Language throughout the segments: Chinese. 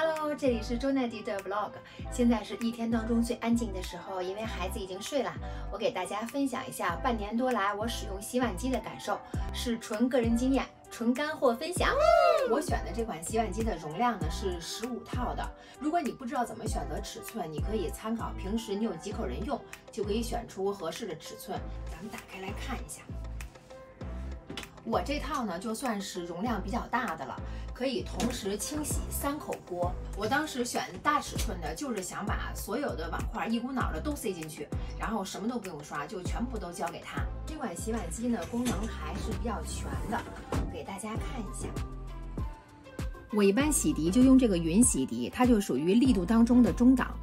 Hello，这里是周奈迪的 Vlog。现在是一天当中最安静的时候，因为孩子已经睡了。我给大家分享一下半年多来我使用洗碗机的感受，是纯个人经验，纯干货分享。我选的这款洗碗机的容量呢是十五套的。如果你不知道怎么选择尺寸，你可以参考平时你有几口人用，就可以选出合适的尺寸。咱们打开来看一下。我这套呢，就算是容量比较大的了，可以同时清洗三口锅。我当时选大尺寸的，就是想把所有的碗筷一股脑的都塞进去，然后什么都不用刷，就全部都交给他。这款洗碗机呢，功能还是比较全的，给大家看一下。我一般洗涤就用这个云洗涤，它就属于力度当中的中档，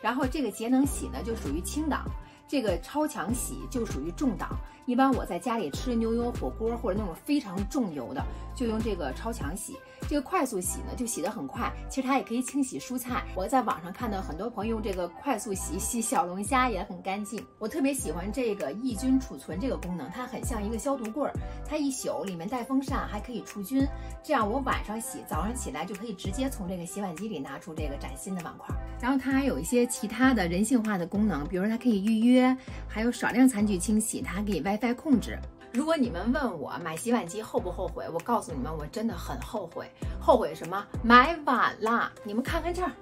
然后这个节能洗呢，就属于轻档。这个超强洗就属于重档，一般我在家里吃牛油火锅或者那种非常重油的，就用这个超强洗。这个快速洗呢，就洗得很快，其实它也可以清洗蔬菜。我在网上看到很多朋友用这个快速洗洗小龙虾也很干净。我特别喜欢这个抑菌储存这个功能，它很像一个消毒柜儿，它一宿里面带风扇，还可以除菌。这样我晚上洗，早上起来就可以直接从这个洗碗机里拿出这个崭新的碗筷。然后它还有一些其他的人性化的功能，比如说它可以预约，还有少量餐具清洗，它还可以 WiFi 控制。如果你们问我买洗碗机后不后悔，我告诉你们，我真的很后悔。后悔什么？买晚了。你们看看这儿，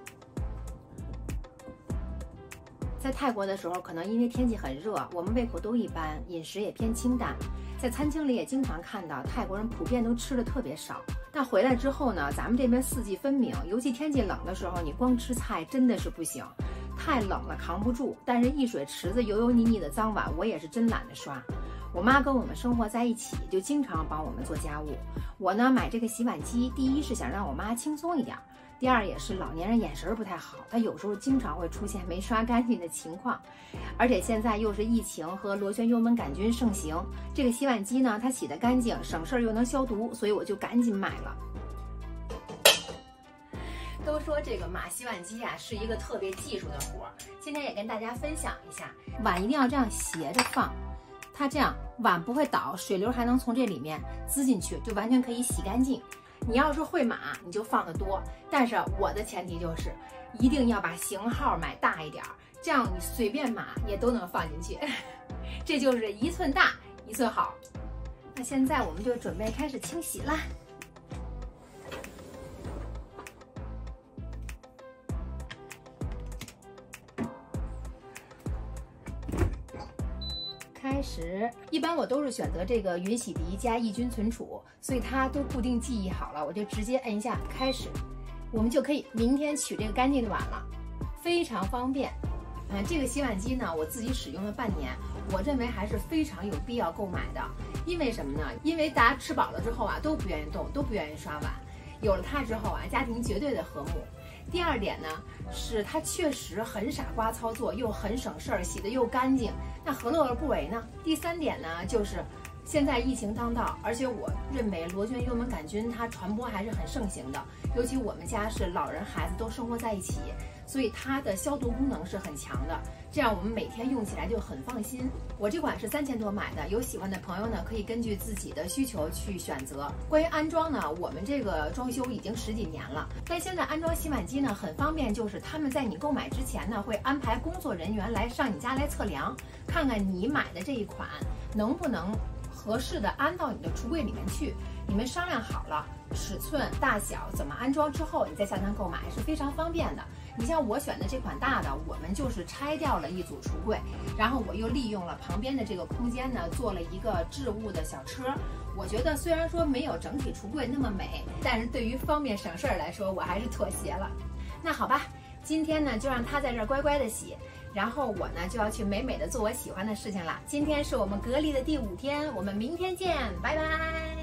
在泰国的时候，可能因为天气很热，我们胃口都一般，饮食也偏清淡，在餐厅里也经常看到泰国人普遍都吃的特别少。但回来之后呢，咱们这边四季分明，尤其天气冷的时候，你光吃菜真的是不行，太冷了扛不住。但是一水池子油油腻腻的脏碗，我也是真懒得刷。我妈跟我们生活在一起，就经常帮我们做家务。我呢买这个洗碗机，第一是想让我妈轻松一点，第二也是老年人眼神不太好，她有时候经常会出现没刷干净的情况。而且现在又是疫情和螺旋幽门杆菌盛行，这个洗碗机呢它洗得干净，省事儿又能消毒，所以我就赶紧买了。都说这个码洗碗机啊是一个特别技术的活儿，今天也跟大家分享一下，碗一定要这样斜着放。它这样碗不会倒，水流还能从这里面滋进去，就完全可以洗干净。你要是会码，你就放得多。但是我的前提就是，一定要把型号买大一点儿，这样你随便码也都能放进去。这就是一寸大一寸好。那现在我们就准备开始清洗啦。开始，一般我都是选择这个云洗涤加抑菌存储，所以它都固定记忆好了，我就直接摁一下开始，我们就可以明天取这个干净的碗了，非常方便。嗯，这个洗碗机呢，我自己使用了半年，我认为还是非常有必要购买的。因为什么呢？因为大家吃饱了之后啊，都不愿意动，都不愿意刷碗，有了它之后啊，家庭绝对的和睦。第二点呢，是它确实很傻瓜操作，又很省事儿，洗的又干净，那何乐而不为呢？第三点呢，就是现在疫情当道，而且我认为螺旋幽门杆菌它传播还是很盛行的，尤其我们家是老人孩子都生活在一起。所以它的消毒功能是很强的，这样我们每天用起来就很放心。我这款是三千多买的，有喜欢的朋友呢，可以根据自己的需求去选择。关于安装呢，我们这个装修已经十几年了，但现在安装洗碗机呢很方便，就是他们在你购买之前呢，会安排工作人员来上你家来测量，看看你买的这一款能不能合适的安到你的橱柜里面去。你们商量好了尺寸、大小，怎么安装之后，你再下单购买是非常方便的。你像我选的这款大的，我们就是拆掉了一组橱柜，然后我又利用了旁边的这个空间呢，做了一个置物的小车。我觉得虽然说没有整体橱柜那么美，但是对于方便省事儿来说，我还是妥协了。那好吧，今天呢就让它在这儿乖乖的洗，然后我呢就要去美美的做我喜欢的事情了。今天是我们隔离的第五天，我们明天见，拜拜。